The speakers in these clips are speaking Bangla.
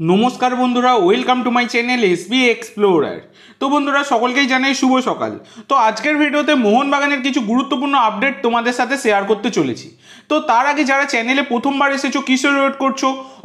নমস্কার বন্ধুরা welcome to my channel SB explorer তো বন্ধুরা, সকলকেই জানাই শুভ সকাল। তো আজকের ভিডিওতে মোহনবাগানের কিছু গুরুত্বপূর্ণ আপডেট তোমাদের সাথে শেয়ার করতে চলেছি। তো তার আগে যারা চ্যানেলে প্রথমবার এসেছ, কিসের ওয়েট করছ,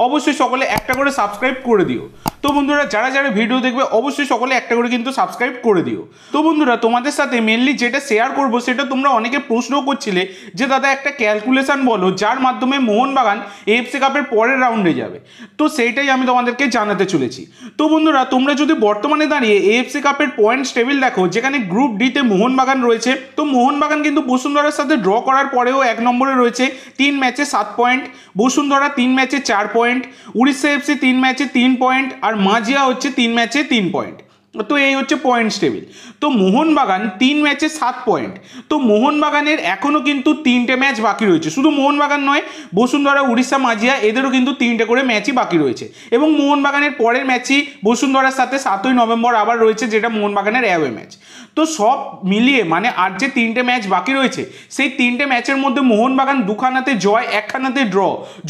অবশ্যই সকলে একটা করে সাবস্ক্রাইব করে দিও। তো বন্ধুরা, যারা যারা ভিডিও দেখবে, অবশ্যই সকলে একটা করে কিন্তু সাবস্ক্রাইব করে দিও। তো বন্ধুরা, তোমাদের সাথে মেনলি যেটা শেয়ার করব, সেটা তোমরা অনেকে প্রশ্নও করছিলে যে, দাদা, একটা ক্যালকুলেশন বলো, যার মাধ্যমে মোহনবাগান এফসি কাপের পরের রাউন্ডে যাবে? তো সেইটাই আমি তোমাদেরকে জানাতে চলেছি। তো বন্ধুরা, তোমরা যদি বর্তমানে দাঁড়িয়ে এএফসি কাপের পয়েন্ট টেবিল দেখো, যেখানে গ্রুপ ডিতে মোহনবাগান রয়েছে, তো মোহনবাগান কিন্তু বসুন্ধরার সাথে ড্র করার পরেও এক নম্বরে রয়েছে, তিন ম্যাচে সাত পয়েন্ট বসুন্ধরা তিন ম্যাচে চার পয়েন্ট উড়িষ্যা এফসি তিন ম্যাচে তিন পয়েন্ট আর মাজিয়া হচ্ছে তিন ম্যাচে তিন পয়েন্ট তো এই হচ্ছে পয়েন্টস টেবিল তো মোহনবাগান তিন ম্যাচে সাত পয়েন্ট তো মোহনবাগানের এখনও কিন্তু তিনটে ম্যাচ বাকি রয়েছে। শুধু মোহনবাগান নয়, বসুন্ধরা, উড়িষ্যা, মাঝিয়া এদেরও কিন্তু তিনটে করে ম্যাচই বাকি রয়েছে। এবং মোহনবাগানের পরের ম্যাচই বসুন্ধরার সাথে সাতই নভেম্বর আবার রয়েছে, যেটা মোহনবাগানের অ্যাওয়ে ম্যাচ তো সব মিলিয়ে মানে আর যে তিনটে ম্যাচ বাকি রয়েছে, সেই তিনটে ম্যাচের মধ্যে মোহনবাগান দুখানাতে জয়, একখানাতে ড্র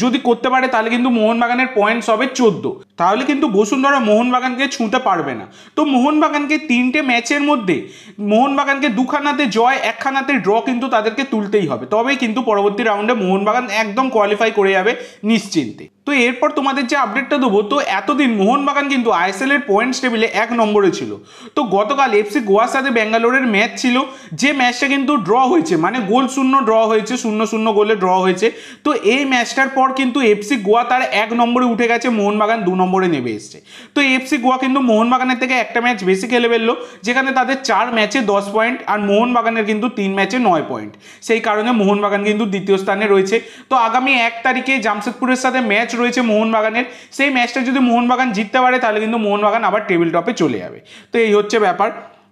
যদি করতে পারে, তাহলে কিন্তু মোহনবাগানের পয়েন্টস হবে চোদ্দ। তাহলে কিন্তু বসুন্ধরা মোহনবাগানকে ছুঁতে পারবে না। তো মোহনবাগানকে তিনটে ম্যাচের মধ্যে মোহনবাগানকে দুখানাতে জয়, একখানাতে ড্র কিন্তু তাদেরকে তুলতেই হবে। তবেই কিন্তু পরবর্তী রাউন্ডে মোহনবাগান একদম কোয়ালিফাই করে যাবে নিশ্চিন্তে। তো এরপর তোমাদের যে আপডেটটা দেবো, তো এতদিন মোহনবাগান কিন্তু আইএসএল এর পয়েন্টস টেবিলে এক নম্বরে ছিল। তো গতকাল এফসি গোয়ার সাথে ব্যাঙ্গালোরের ম্যাচ ছিল, যে ম্যাচটা কিন্তু ড্র হয়েছে মানে গোল শূন্য ড্র হয়েছে, শূন্য শূন্য গোলে ড্র হয়েছে। তো এই ম্যাচটার পর কিন্তু এফসি গোয়া তার এক নম্বরে উঠে গেছে, মোহনবাগান দু নম্বরে নেমে এসছে। তো এফসি গোয়া কিন্তু মোহনবাগানের থেকে একটা ম্যাচ বেশি খেলে ফেলল, যেখানে তাদের চার ম্যাচে দশ পয়েন্ট আর মোহনবাগানের কিন্তু তিন ম্যাচে নয় পয়েন্ট সেই কারণে মোহনবাগান কিন্তু দ্বিতীয় স্থানে রয়েছে। তো আগামী এক তারিখে জামশেদপুরের সাথে ম্যাচ রয়েছে মোহনবাগানের। সেই ম্যাচটা যদি মোহনবাগান জিততে পারে, তাহলে কিন্তু মোহনবাগান আবার টেবিল টপে চলে যাবে। তো এই হচ্ছে ব্যাপার।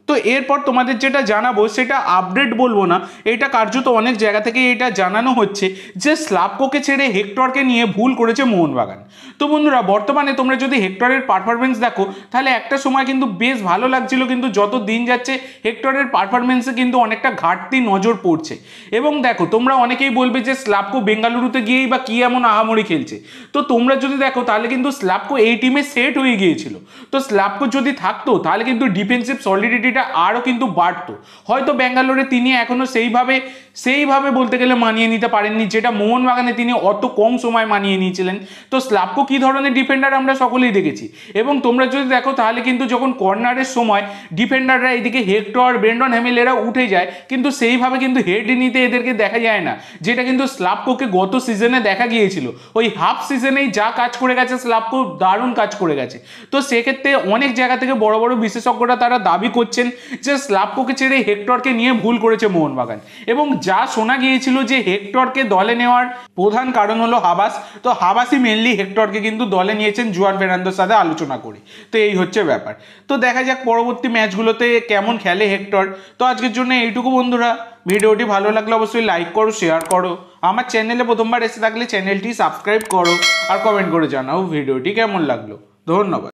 তো এরপর তোমাদের যেটা জানাব, সেটা আপডেট বলব না। এটা কার্যত অনেক জায়গা থেকে এটা জানানো হচ্ছে যে স্লাবকোকে ছেড়ে হেক্টরকে নিয়ে ভুল করেছে মোহনবাগান। তো বন্ধুরা, বর্তমানে তোমরা যদি হেক্টরের পারফরমেন্স দেখো, তাহলে একটা সময় কিন্তু বেশ ভালো লাগছিল, কিন্তু যত দিন যাচ্ছে, হেক্টরের পারফরমেন্সে কিন্তু অনেকটা ঘাটতি নজর পড়ছে। এবং দেখো, তোমরা অনেকেই বলবে যে স্লাবকো বেঙ্গালুরুতে গিয়েই বা কি এমন আহামরি খেলছে। তো তোমরা যদি দেখো, তাহলে কিন্তু স্লাবকো এই টিমে সেট হয়ে গিয়েছিল। তো স্লাবকো যদি থাকতো, তাহলে কিন্তু ডিফেন্সিভ সলিডিটিটা আরও কিন্তু বাড়তো। হয়তো ব্যাঙ্গালোরে তিনি এখনও সেইভাবে সেইভাবে বলতে গেলে মানিয়ে নিতে পারেননি, যেটা মোহনবাগানে তিনি অত কম সময় মানিয়ে নিয়েছিলেন। তো স্লাবকো কী ধরনের ডিফেন্ডার আমরা সকলেই দেখেছি। এবং তোমরা যদি দেখো তাহলে কিন্তু যখন কর্নারের সময় ডিফেন্ডাররা এদিকে হেক্টর ব্রেন্ডন হ্যামিল এরা উঠে যায়, কিন্তু সেইভাবে কিন্তু হেড নিতে এদেরকে দেখা যায় না। যেটা কিন্তু স্লাবকোকে গত সিজনে দেখা গিয়েছিল। ওই হাফ সিজনেই যা কাজ করে গেছে স্লাবকো দারুণ কাজ করে গেছে। তো সেক্ষেত্রে অনেক জায়গা থেকে বড় বড় বিশেষজ্ঞরা তারা দাবি করছেন যে স্লাবকোকে ছেড়ে হেক্টরকে নিয়ে ভুল করেছে মোহনবাগান। এবং যা শোনা গিয়েছিল যে হেক্টরকে দলে নেওয়ার প্রধান কারণ হলো হাবাস, তো হাবাসই মেনলি হেক্টরকে কিন্তু দলে নিয়েছেন জুয়ান ফেরান্দোর সাথে আলোচনা করে। তো এই হচ্ছে ব্যাপার। তো দেখা যাক পরবর্তী ম্যাচগুলোতে কেমন খেলে হেক্টর। তো আজকের জন্য এইটুকু বন্ধুরা। ভিডিওটি ভালো লাগলে অবশ্যই লাইক করো শেয়ার করো। আমার চ্যানেলে প্রথমবার এসে থাকলে চ্যানেলটি সাবস্ক্রাইব করো আর কমেন্ট করে জানাও ভিডিওটি কেমন লাগল। ধন্যবাদ।